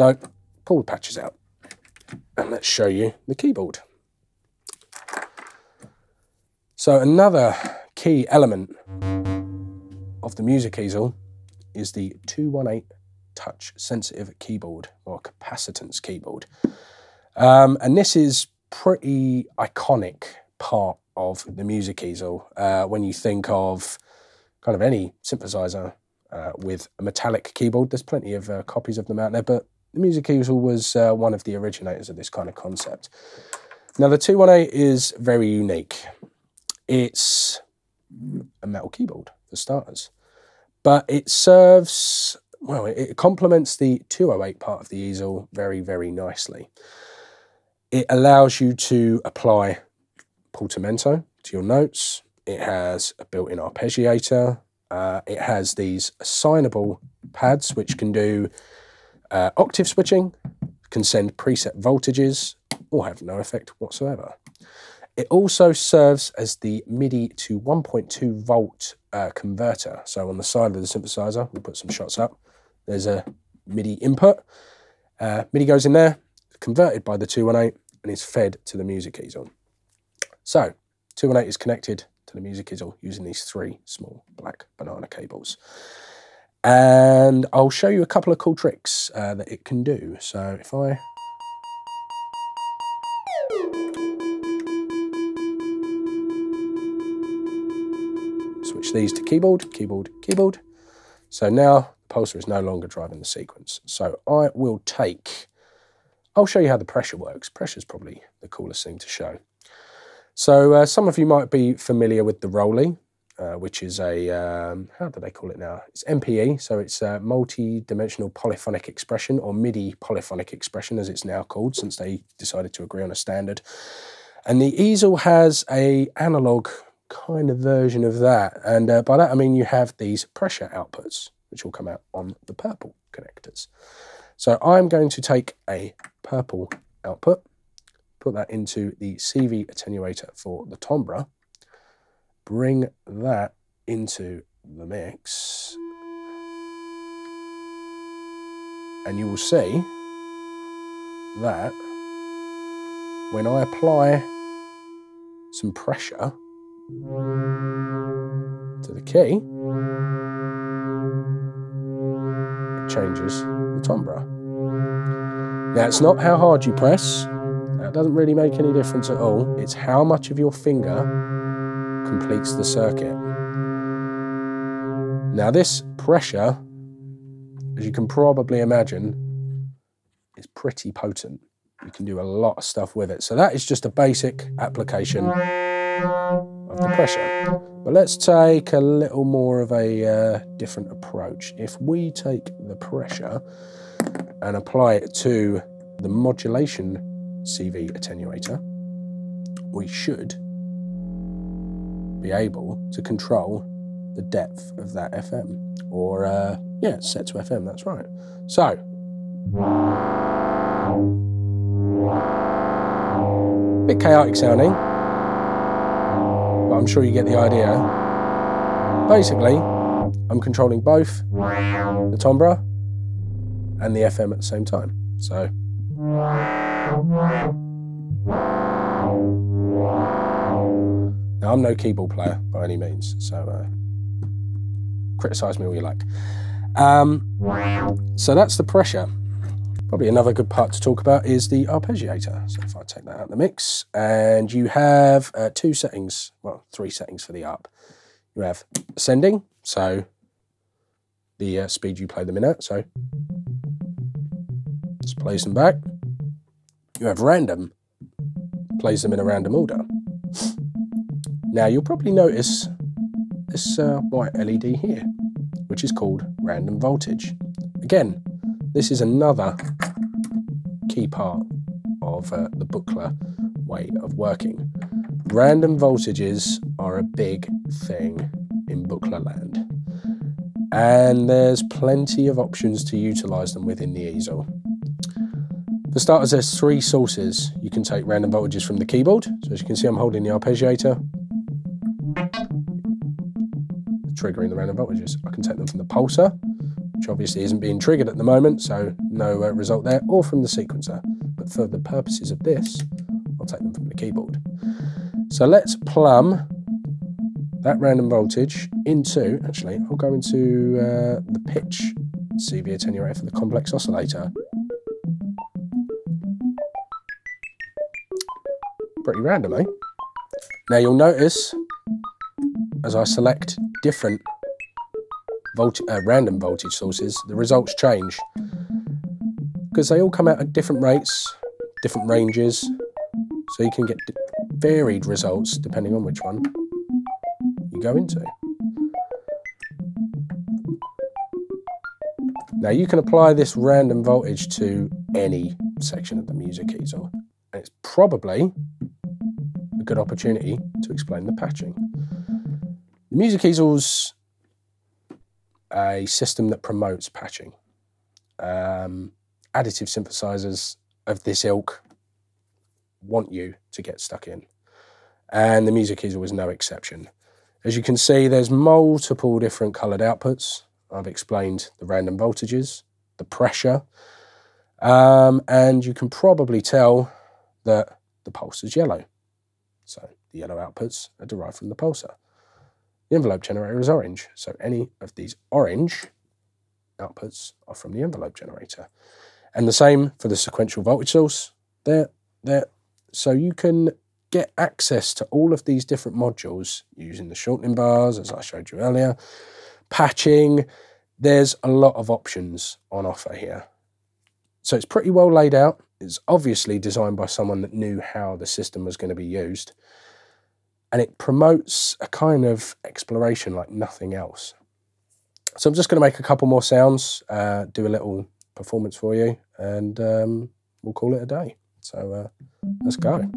So pull the patches out and let's show you the keyboard. So another key element of the music easel is the 218 touch sensitive keyboard or capacitance keyboard. Um, and this is pretty iconic part of the music easel uh, when you think of kind of any synthesizer uh, with a metallic keyboard. There's plenty of uh, copies of them out there, but the music easel was uh, one of the originators of this kind of concept. Now the 218 is very unique. It's a metal keyboard for starters, but it serves, well, it complements the 208 part of the easel very, very nicely. It allows you to apply portamento to your notes. It has a built-in arpeggiator. Uh, it has these assignable pads which can do uh, octave switching, can send preset voltages, or have no effect whatsoever. It also serves as the MIDI to 1.2 volt uh, converter. So on the side of the synthesizer, we'll put some shots up. There's a MIDI input. Uh, MIDI goes in there, converted by the 218, and is fed to the music easel. So 218 is connected to the music easel using these three small black banana cables. And I'll show you a couple of cool tricks uh, that it can do. So if I switch these to keyboard, keyboard, keyboard. So now the pulser is no longer driving the sequence. So I will take, I'll show you how the pressure works. Pressure is probably the coolest thing to show. So uh, some of you might be familiar with the ROLI uh, which is a, um, how do they call it now? It's MPE, so it's a multi-dimensional polyphonic expression, or MIDI polyphonic expression as it's now called, since they decided to agree on a standard. And the easel has a analog kind of version of that. And uh, by that I mean you have these pressure outputs, which will come out on the purple connectors. So I'm going to take a purple output, put that into the CV attenuator for the timbre, bring that into the mix and you will see that when I apply some pressure to the key, it changes the timbre. Now, it's not how hard you press, that doesn't really make any difference at all. It's how much of your finger completes the circuit. Now, this pressure, as you can probably imagine, is pretty potent. You can do a lot of stuff with it. So that is just a basic application of the pressure. But let's take a little more of a uh, different approach. If we take the pressure and apply it to the modulation CV attenuator, we should be able to control the depth of that FM. Or, uh, yeah, set to FM, that's right. So, bit chaotic sounding, but I'm sure you get the idea. Basically, I'm controlling both the timbre and the FM at the same time. So. Now, I'm no keyboard player by any means, so uh, criticise me all you like. Um, so that's the pressure. Probably another good part to talk about is the arpeggiator. So if I take that out of the mix, and you have uh, two settings, well, three settings for the arp. You have ascending, so the uh, speed you play them in at, so just plays them back. You have random, plays them in a random order. Now you'll probably notice this uh, white LED here, which is called random voltage. Again, this is another key part of uh, the Buchla way of working. Random voltages are a big thing in Buchla land. And there's plenty of options to utilize them within the easel. For starters, there's three sources. You can take random voltages from the keyboard. So as you can see, I'm holding the arpeggiator triggering the random voltages. I can take them from the pulser, which obviously isn't being triggered at the moment, so no uh, result there, or from the sequencer. But for the purposes of this, I'll take them from the keyboard. So let's plumb that random voltage into, actually, I'll go into uh, the pitch CV attenuator for the complex oscillator. Pretty random, eh? Now you'll notice as I select different uh, random voltage sources, the results change because they all come out at different rates, different ranges, so you can get varied results depending on which one you go into. Now you can apply this random voltage to any section of the music easel. And it's probably a good opportunity to explain the patching. The music easel's a system that promotes patching. Um, additive synthesizers of this ilk want you to get stuck in. And the music easel is no exception. As you can see, there's multiple different colored outputs. I've explained the random voltages, the pressure, um, and you can probably tell that the pulse is yellow. So the yellow outputs are derived from the pulser. The envelope generator is orange, so any of these orange outputs are from the envelope generator. And the same for the sequential voltage source. There, there. So you can get access to all of these different modules using the shorting bars, as I showed you earlier, patching. There's a lot of options on offer here. So it's pretty well laid out. It's obviously designed by someone that knew how the system was going to be used and it promotes a kind of exploration like nothing else. So I'm just going to make a couple more sounds, uh, do a little performance for you, and um, we'll call it a day. So uh, let's go.